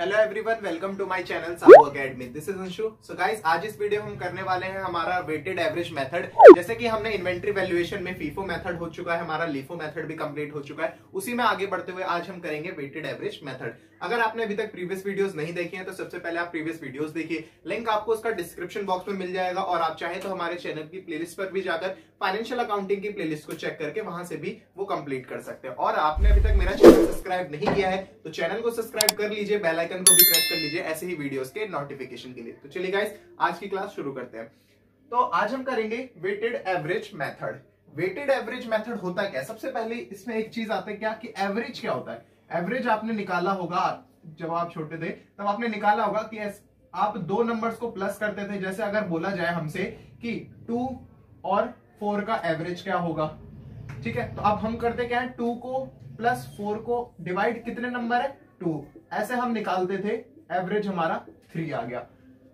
Hello everyone welcome to my channel Sahu academy this is Anshu so guys आज इस video हम करने वाले हैं हमारा वेटेड एवरेज मेथड जैसे कि हमने इन्वेंट्री वैल्यूएशन में फीफो मेथड हो चुका है, हमारा लीफो मेथड भी कंप्लीट हो चुका है। उसी में आगे बढ़ते हुए आज हम करेंगे वेटेड एवरेज मेथड अगर आपने अभी तक प्रीवियस वीडियोस नहीं देखी हैं तो सबसे पहले आप प्रीवियस वीडियोस देखिए। लिंक आपको उसका डिस्क्रिप्शन बॉक्स में मिल जाएगा और आप चाहे तो हमारे चैनल की प्लेलिस्ट पर भी जाकर फाइनेंशियल अकाउंटिंग की प्लेलिस्ट को चेक करके वहाँ से भी वो कंप्लीट कर सकते हैं। और आपने अभी तक मेरा चैनल सब्सक्राइब नहीं किया है तो चैनल को सब्सक्राइब कर लीजिए बेलाइकन को भी प्रेस कर लीजिए ऐसे ही वीडियोस के नोटिफिकेशन के लिए। तो चलिए गाइस आज की क्लास शुरू करते हैं। तो आज हम करेंगे weighted average method weighted average method होता क्या सबसे पहले इसमें एक चीज़ आता है क्या? कि एवरेज क्या होता है? एवरेज आपने निकाला होगा, जब आप छोटे थे, तब आपने निकाला होगा कि आप दो नंबर्स को प्लस करते थे, जैसे अगर बोला जाए हमसे कि टू और फोर का एवरेज क्या होगा? ठीक है तो अब हम करते क्या है टू को प्लस फोर को डिवाइड कितने नंबर है? टू ऐसे हम निकालते थे एवरेज हमारा थ्री आ गया.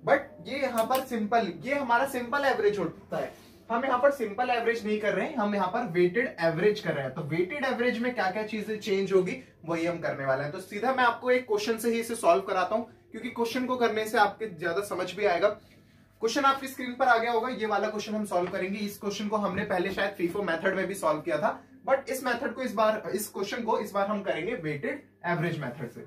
बट ये यहाँ पर सिंपल ये हमारा सिंपल एवरेज होता है. हम यहाँ पर सिंपल एवरेज नहीं कर रहे हैं, हम यहाँ पर वेटेड एवरेज कर रहे हैं। तो वेटेड एवरेज में क्या क्या चीज़ें चेंज होगी, वही हम करने वाले हैं। तो सीधा मैं आपको एक क्वेश्चन से ही इसे सॉल्व कराता हूँ, क्योंकि क्वेश्चन को करने से आपके ज़्यादा समझ भी आएगा। क्वेश्चन आपकी स्क्रीन पर आ गया होगा, ये वाला क्वेश्चन हम सॉल्व करेंगे। इस क्वेश्चन को हमने पहले शायद फीफो मेथड में भी सॉल्व किया था बट इस मेथड को इस बार, इस क्वेश्चन को इस बार हम करेंगे वेटेड एवरेज मेथड से।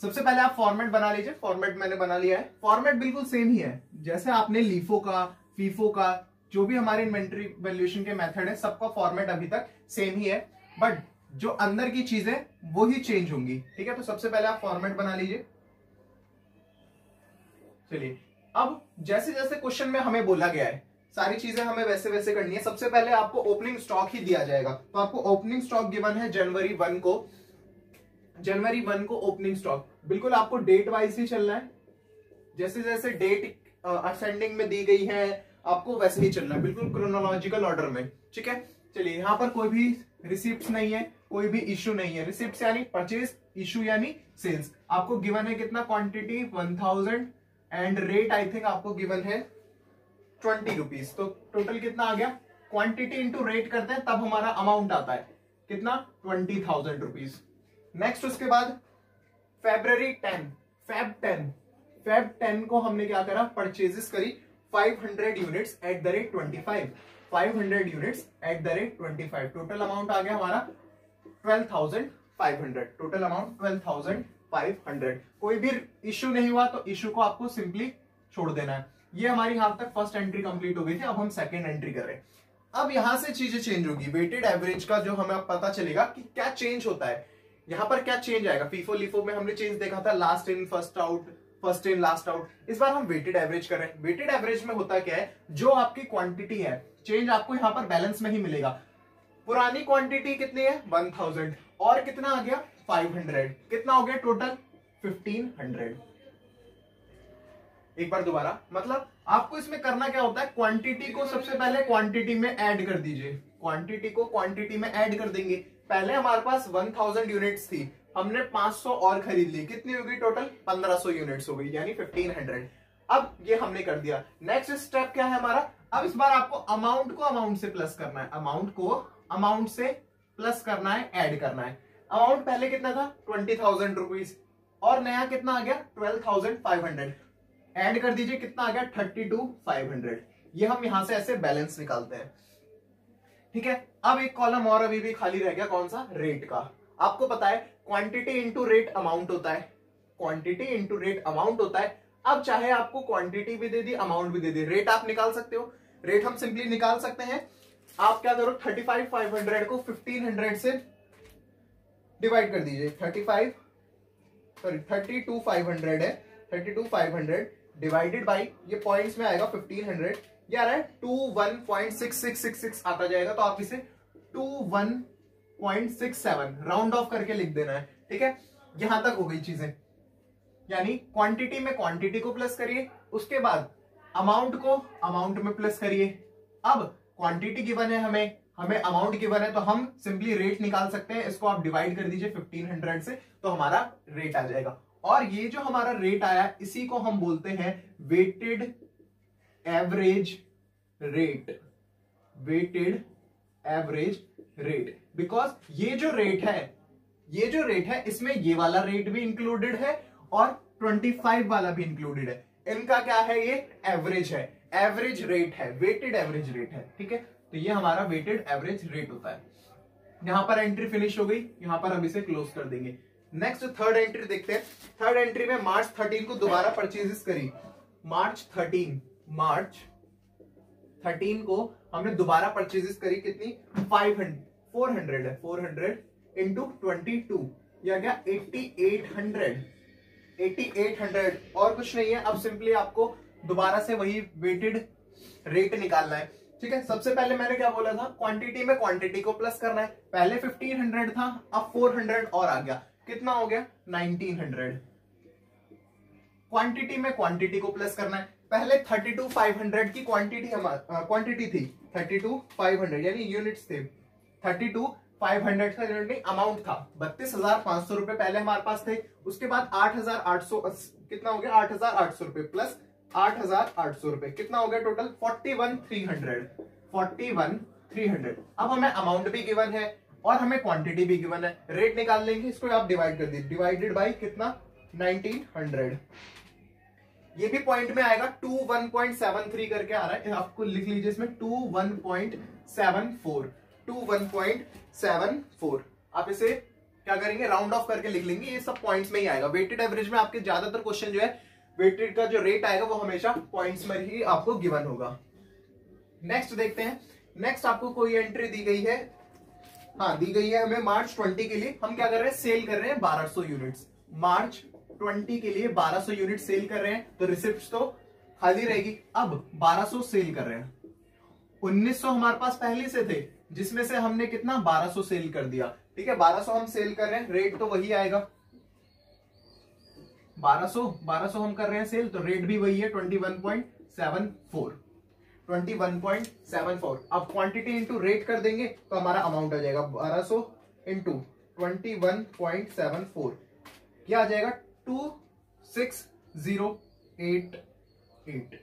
सबसे पहले आप फॉर्मेट बना लीजिए। फॉर्मेट मैंने बना लिया है। फॉर्मेट बिल्कुल सेम ही है। जैसे आपने लीफो का फीफो का, जो भी हमारे इन्वेंट्री वैल्यूएशन के मेथड है, सबका फॉर्मेट अभी तक सेम ही है। बट जो अंदर की चीज़ें, वो ही चेंज होंगी। ठीक है? तो सबसे पहले आप फॉर्मेट बना लीजिए। चलिए। अब जैसे जैसे क्वेश्चन में हमें बोला गया है, सारी चीज़ें हमें वैसे वैसे करनी है। सबसे पहले आपको ओपनिंग स्टॉक ही दिया जाएगा। तो आपको ओपनिंग स्टॉक गिवन है जनवरी वन को। जनवरी वन को ओपनिंग स्टॉक बिल्कुल आपको डेट वाइज ही चलना है। जैसे जैसे डेट असेंडिंग में दी गई है आपको वैसे ही चलना है, बिल्कुल क्रोनोलॉजिकल ऑर्डर में, ठीक है? चलिए, यहाँ पर कोई भी रिसिप्ट नहीं है, कोई भी इश्यू नहीं है। रिसिप्ट यानी परचेज इश्यू यानी सेल्स आपको गिवन है कितना? Quantity one thousand and rate I think आपको गिवन है ट्वेंटी रुपीज़ तो टोटल कितना आ गया? क्वांटिटी इंटू रेट करते हैं, तब हमारा अमाउंट आता है। कितना? ट्वेंटी थाउज़ेंड रुपीज़ नेक्स्ट उसके बाद February ten Feb ten Feb ten को हमने क्या करा? परचेजेस करी। 500 units at the rate 25 500 units at the rate 25 total amount आ गया हमारा 12,500 टोटल अमाउंट 12,500 कोई भी इश्यू नहीं हुआ तो इश्यू को आपको सिंपली छोड़ देना है। ये हमारी यहाँ तक फ़र्स्ट एंट्री कंप्लीट हो गई थी अब हम सेकेंड एंट्री कर रहे अब यहाँ से चीज़ें चेंज होगी। वेटेड एवरेज का जो हमें पता चलेगा कि क्या चेंज होता है। यहाँ पर क्या चेंज आएगा? फीफो लिफो में हमने चेंज देखा था। Last in first out first in last out इस बार हम वेटेड एवरेज कर रहे हैं। वेटेड एवरेज में होता क्या है? जो आपकी क्वांटिटी है चेंज आपको यहाँ पर बैलेंस में ही मिलेगा। पुरानी क्वांटिटी कितनी है? वन थाउज़ेंड और कितना आ गया? फाइव हंड्रेड कितना हो गया टोटल फिफ्टीन हंड्रेड एक बार दोबारा। मतलब आपको इसमें करना क्या होता है? क्वांटिटी को सबसे पहले क्वांटिटी में ऐड कर दीजिए। क्वांटिटी को क्वांटिटी में ऐड कर देंगे। पहले हमारे पास 1000 यूनिट्स थी। हमने 500 और खरीद ली। कितनी होगी टोटल 1500 यूनिट्स हो गई, यानी 1500 अब ये हमने कर दिया। नेक्स्ट स्टेप क्या है हमारा? अब इस बार आपको अमाउंट को अमाउंट से प्लस करना है। अमाउंट को अमाउंट से प्लस करना है ऐड करना है। अमाउंट पहले कितना था? ट्वेंटी थाउज़ेंड रुपीज़ और नया कितना आ गया? Twelve thousand five hundred add कर दीजिए, कितना आ गया? थर्टी टू फाइव हंड्रेड ये हम यहाँ से ऐसे बैलेंस निकालते हैं। ठीक है? अब एक कॉलम और अभी भी खाली रह गया, कौन सा? रेट का। आपको पता है क्वांटिटी इंटू रेट अमाउंट होता है। क्वांटिटी इंटू रेट अमाउंट होता है। अब चाहे आपको क्वांटिटी भी दे दी अमाउंट भी दे दी। रेट आप निकाल सकते हो। रेट हम सिंपली निकाल सकते हैं। आप क्या करो थर्टी फाइव फाइव हंड्रेड को फिफ्टीन हंड्रेड से डिवाइड कर दीजिए। Thirty five sorry thirty two five hundred है। Thirty two five hundred divided by ये पॉइंट्स में आएगा फिफ्टीन हंड्रेड ये two one point six six six six आता जाएगा तो आप इसे two one point six seven round off करके लिख देना है, ठीक है? यहाँ तक हो गई चीज़ें। यानी क्वांटिटी में क्वांटिटी को प्लस करिए, उसके बाद अमाउंट को अमाउंट में प्लस करिए। अब क्वांटिटी गिवन है हमें हमें अमाउंट गिवन है तो हम सिंपली रेट निकाल सकते हैं, इसको आप डिवाइड कर दीजिए 1500 से तो हमारा रेट आ जाएगा। और ये जो हमारा रेट आया, इसी को हम बोलते हैं weighted average rate weighted average rate because ये जो रेट है, ये जो रेट है, इसमें ये वाला रेट भी इंक्लूडेड है और 25 वाला भी इंक्लूडेड है. इनका क्या है ये? एवरेज है. एवरेज रेट है. वेटेड एवरेज रेट है. ठीक है? तो ये हमारा वेटेड एवरेज रेट होता है. यहाँ पर एंट्री फिनिश हो गई. यहाँ पर हम इसे क्लोज कर देंगे. नेक्स्ट थर्ड एंट्री देखते हैं. थर्ड एंट्री में मार्च थर्टीन को दोबारा परचेजेस करी. मार्च थर्टीन मार्च थर्टीन को हमने दोबारा परचेजेस करी कितनी? फाइव हंड्रेड फोर हंड्रेड है four hundred into twenty two या क्या? Eighty eight hundred eighty eight hundred और कुछ नहीं है। अब सिंपली आपको दोबारा से वही वेटेड रेट निकालना है। ठीक है? सबसे पहले मैंने क्या बोला था? क्वांटिटी में क्वांटिटी को प्लस करना है। पहले 1500 था, अब 400 और आ गया। कितना हो गया? 1900 क्वांटिटी में क्वांटिटी को प्लस करना है। पहले 32 की क्वांटिटी हमारी क्वांटिटी थी। 32 यानी यूनिट्स थे। 32 500 का यूनिट अमाउंट था। बत्तीस हज़ार पाँच सौ रुपए पहले हमारे पास थे। उसके बाद आठ हज़ार आठ सौ कितना हो गया? आठ हज़ार आठ सौ रुपए प्लस आठ हज़ार आठ सौ रुपए कितना हो गया total forty one three hundred forty one three hundred अब हमें अमाउंट भी गिवन है और हमें क्वांटिटी भी गिवन है। रेट निकाल लेंगे, इसको आप डिवाइड कर दीजिए। डिवाइडेड बाई कितना? Nineteen hundred. ये भी पॉइंट में आएगा two one point seven three करके आ रहा है। आपको लिख लीजिए इसमें two one point seven four two one point seven four आप इसे क्या करेंगे? राउंड ऑफ़ करके लिख लेंगे। ये सब पॉइंट्स में ही आएगा। वेटेड एवरेज में आपके ज़्यादातर क्वेश्चन जो है वेटेड का जो रेट आएगा, वो हमेशा पॉइंट्स में ही आपको गिवन होगा। नेक्स्ट देखते हैं। नेक्स्ट आपको कोई एंट्री दी गई है। हाँ दी गई है हमें मार्च ट्वेंटी के लिए। हम क्या कर रहे हैं? सेल कर रहे हैं बारह सौ यूनिट्स मार्च ट्वेंटी के लिए बारह सौ यूनिट सेल कर रहे हैं तो रिसिप्ट तो खाली रहेगी। अब बारह सौ सेल कर रहे हैं। उन्नीस सौ हमारे पास पहले से थे, जिसमें से हमने कितना? 1200 सेल कर दिया। ठीक है 1200 हम सेल कर रहे हैं रेट तो वही आएगा। 1200 1200 हम कर रहे हैं सेल तो रेट भी वही है 21.74 21.74 अब क्वांटिटी इंटू रेट कर देंगे तो हमारा अमाउंट आ जाएगा 1200 into one point seven four क्या आ जाएगा? Two six zero eight eight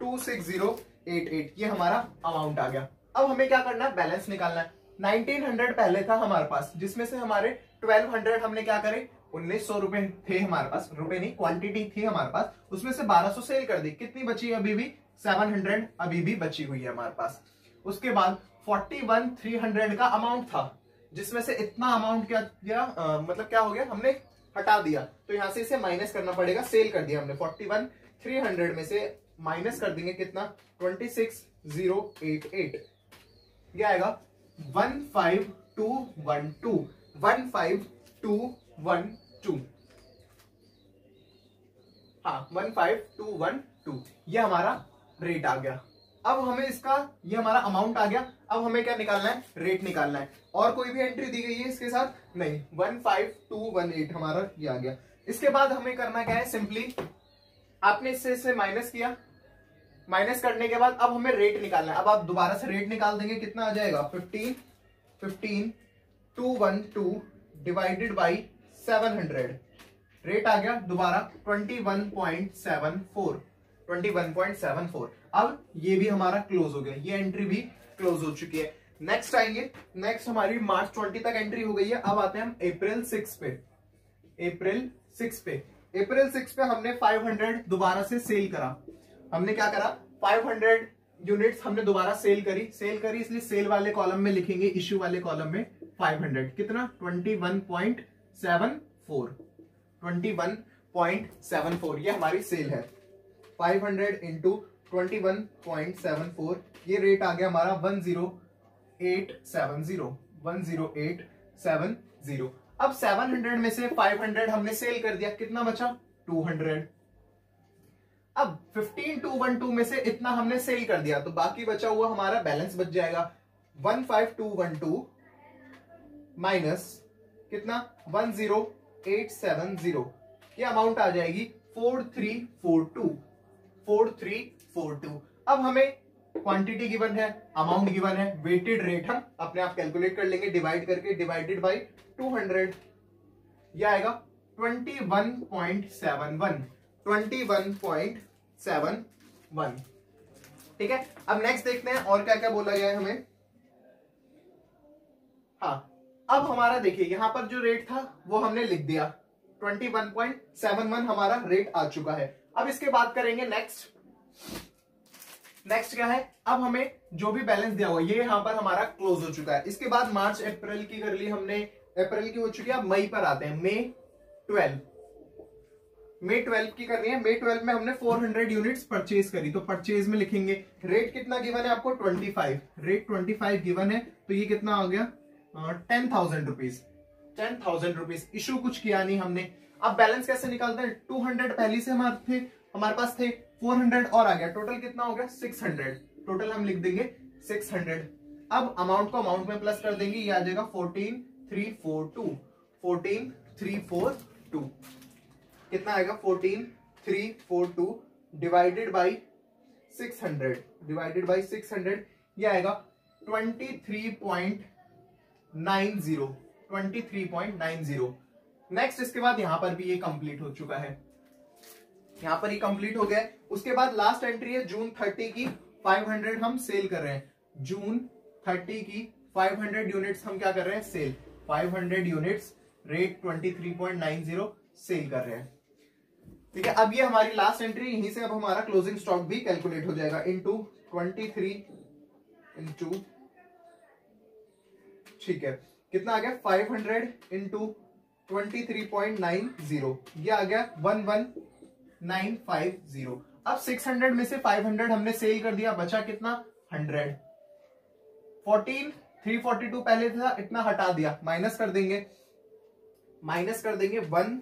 two six zero eight eight ये हमारा अमाउंट आ गया। अब हमें क्या करना है? बैलेंस निकालना है। 1900 पहले था हमारे पास, जिसमें से हमारे 1200 हमने क्या करे? उन्नीस सौ रुपए थे हमारे पास, रुपए नहीं क्वांटिटी थी हमारे पास। उसमें से 1200 सेल कर दी। कितनी बची अभी भी? 700 अभी भी बची हुई है हमारे पास। उसके बाद 41 300 का अमाउंट था, जिसमें से इतना अमाउंट क्या दिया? मतलब क्या हो गया? हमने हटा दिया तो यहाँ से इसे माइनस करना पड़ेगा सेल कर दिया हमने। 41 300 में से माइनस कर देंगे कितना? 26088 क्या आएगा one five two one two one five two one two हाँ one five two one two ये हमारा रेट आ गया। अब हमें इसका, ये हमारा अमाउंट आ गया। अब हमें क्या निकालना है? रेट निकालना है। और कोई भी एंट्री दी गई है इसके साथ? नहीं। One five two one eight हमारा ये आ गया। इसके बाद हमें करना क्या है? सिंपली आपने इससे इससे माइनस किया। माइनस करने के बाद अब हमें रेट निकालना है। अब आप दोबारा से रेट निकाल देंगे, कितना आ जाएगा? Fifteen fifteen two one two divided by seven hundred rate आ गया दोबारा twenty one point seven four twenty one point seven four. अब ये भी हमारा क्लोज हो गया, ये एंट्री भी क्लोज हो चुकी है। नेक्स्ट आएँगे नेक्स्ट हमारी मार्च ट्वेंटी तक एंट्री हो गई है। अब आते हैं हम अप्रैल सिक्स पे। अप्रैल सिक्स पे। अप्रैल सिक्स पे हमने फाइव हंड्रेड दोबारा से सेल करा। हमने क्या करा? 500 यूनिट्स हमने दोबारा सेल करी। सेल करी इसलिए सेल वाले कॉलम में लिखेंगे इश्यू वाले कॉलम में 500 कितना? 21.74 21.74 ये हमारी सेल है। 500 हंड्रेड इंटू ट्वेंटी ये रेट आ गया हमारा 10870 10870 अब 700 में से 500 हमने सेल कर दिया। कितना बचा? 200 अब 15212 में से इतना हमने सेल कर दिया। तो बाकी बचा हुआ हमारा बैलेंस बच जाएगा। 15212 माइनस कितना? 10870 ये अमाउंट आ जाएगी 4342 4342 अब हमें क्वांटिटी गिवन है अमाउंट गिवन है वेटेड रेट हम अपने आप कैलकुलेट कर लेंगे डिवाइड करके डिवाइडेड बाय 200 ये आएगा 21.71 21.71 ठीक है? अब नेक्स्ट देखते हैं, और क्या क्या बोला गया है हमें? हाँ अब हमारा देखिए, यहाँ पर जो रेट था, वो हमने लिख दिया। 21.71 हमारा रेट आ चुका है। अब इसके बाद करेंगे नेक्स्ट नेक्स्ट क्या है? अब हमें जो भी बैलेंस दिया हुआ ये यहाँ पर हमारा क्लोज हो चुका है। इसके बाद मार्च, अप्रैल की कर ली हमने। अप्रैल की हो चुकी है, अब मई पर आते हैं। मई ट्वेल्व। मे ट्वेल्व की करनी है। मे ट्वेल्व में हमने 400 यूनिट्स परचेज करी। तो परचेज में लिखेंगे रेट कितना गिवन है आपको? 25 रेट 25 गिवन है तो ये कितना आ गया? Ten thousand rupees ten thousand rupees issue कुछ किया नहीं हमने। अब बैलेंस कैसे निकालते हैं? 200 पहले से हमारे थे, हमारे पास थे 400 और आ गया। टोटल कितना हो गया? 600 टोटल हम लिख देंगे 600 अब अमाउंट को अमाउंट में प्लस कर देंगे, ये आ जाएगा 14342 14342 कितना आएगा? 14342 divided by by 600 divided by 600 ये आएगा 23.90 23.90 नेक्स्ट इसके बाद यहाँ पर भी ये कंप्लीट हो चुका है। यहाँ पर ये कंप्लीट हो गया उसके बाद लास्ट एंट्री है जून 30 की 500 हम सेल कर रहे हैं। जून 30 की 500 यूनिट्स हम क्या कर रहे हैं? सेल 500 यूनिट्स रेट 23.90 सेल कर रहे हैं। ठीक है, अब ये हमारी लास्ट एंट्री यहीं से अब हमारा क्लोजिंग स्टॉक भी कैलकुलेट हो जाएगा। इनटू ट्वेंटी थ्री इंटू ठीक है, कितना आ गया? Five hundred into twenty three point nine zero ये आ गया one one nine five zero अब सिक्स हंड्रेड में से फाइव हंड्रेड हमने सेल कर दिया, बचा कितना? Hundred fourteen three forty two पहले था, इतना हटा दिया। माइनस कर देंगे। माइनस कर देंगे one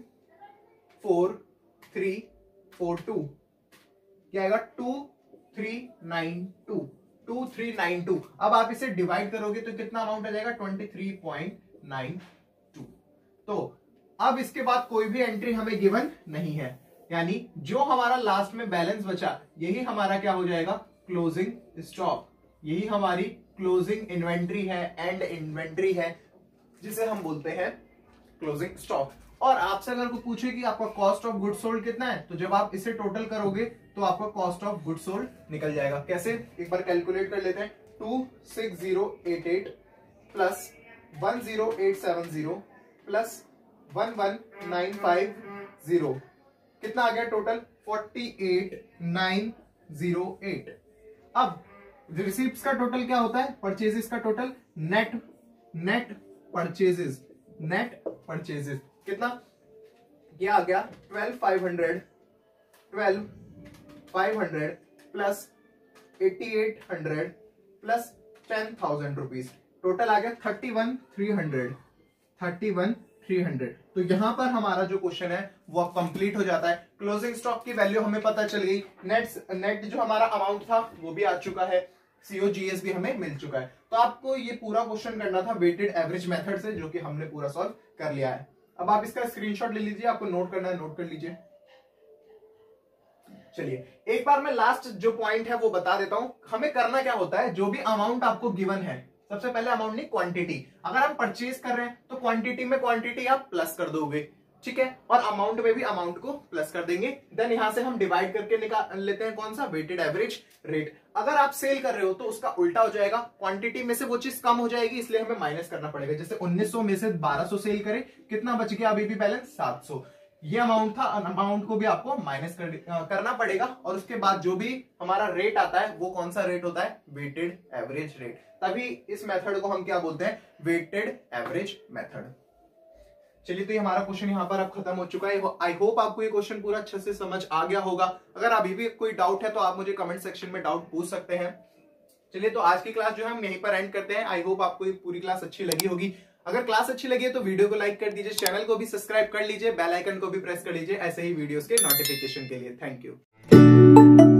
four three four two क्या आएगा two three nine two two three nine two अब आप इसे डिवाइड करोगे तो कितना अमाउंट आ जाएगा? ट्वेंटी थ्री पॉइंट नाइन तो अब इसके बाद कोई भी एंट्री हमें गिवन नहीं है। यानी जो हमारा लास्ट में बैलेंस बचा, यही हमारा क्या हो जाएगा? क्लोजिंग स्टॉक यही हमारी क्लोजिंग इन्वेंट्री है एंड इन्वेंट्री है, जिसे हम बोलते हैं क्लोजिंग स्टॉक और आपसे अगर कोई पूछे कि आपका कॉस्ट ऑफ़ गुड सोल्ड कितना है तो जब आप इसे टोटल करोगे तो आपका कॉस्ट ऑफ़ गुड सोल्ड निकल जाएगा। कैसे? एक बार कैलकुलेट कर लेते हैं। Two six zero eight eight plus one zero eight seven zero plus one one nine five zero. कितना आ गया total forty eight nine zero eight. अब रिसिप्ट का टोटल क्या होता है? परचेजेस का total net net purchases net purchases कितना? ये आ गया twelve five hundred twelve five hundred plus eighty eight hundred plus ten thousand rupees total आ गया thirty one three hundred thirty one, three hundred. तो यहाँ पर हमारा जो क्वेश्चन है, वो कंप्लीट हो जाता है। क्लोजिंग स्टॉक की वैल्यू हमें पता चल गई। नेट नेट जो हमारा अमाउंट था, वो भी आ चुका है। सीओजीएस भी हमें मिल चुका है। तो आपको ये पूरा क्वेश्चन करना था वेटेड एवरेज मेथड से, जो कि हमने पूरा सॉल्व कर लिया है। अब आप इसका स्क्रीनशॉट ले लीजिए, आपको नोट करना है नोट कर लीजिए। चलिए, एक बार मैं लास्ट जो पॉइंट है, वो बता देता हूँ। हमें करना क्या होता है? जो भी अमाउंट आपको गिवन है सबसे पहले अमाउंट नहीं क्वांटिटी अगर हम परचेज कर रहे हैं तो क्वांटिटी में क्वांटिटी आप प्लस कर दोगे ठीक है? और अमाउंट में भी अमाउंट को प्लस कर देंगे। देन यहाँ से हम डिवाइड करके निकाल लेते हैं कौन सा? वेटेड एवरेज रेट अगर आप सेल कर रहे हो तो उसका उल्टा हो जाएगा। क्वांटिटी में से वो चीज़ कम हो जाएगी इसलिए हमें माइनस करना पड़ेगा। जैसे 1900 में से 1200 सेल करे कितना बच गया अभी भी बैलेंस 700 ये अमाउंट था अमाउंट को भी आपको माइनस कर, करना पड़ेगा। और उसके बाद जो भी हमारा रेट आता है वो कौन सा रेट होता है? वेटेड एवरेज रेट तभी इस मेथड को हम क्या बोलते हैं? वेटेड एवरेज मेथड चलिए तो ये हमारा क्वेश्चन यहाँ पर अब खत्म हो चुका है। आई होप आपको ये क्वेश्चन पूरा अच्छे से समझ आ गया होगा। अगर अभी भी कोई डाउट है तो आप मुझे कमेंट सेक्शन में डाउट पूछ सकते हैं। चलिए तो आज की क्लास जो है हम यहीं पर एंड करते हैं। आई होप आपको ये पूरी क्लास अच्छी लगी होगी। अगर क्लास अच्छी लगी है तो वीडियो को लाइक कर दीजिए चैनल को भी सब्सक्राइब कर लीजिए बेल आइकन को भी प्रेस कर लीजिए, ऐसे ही वीडियोस के नोटिफिकेशन के लिए। Thank you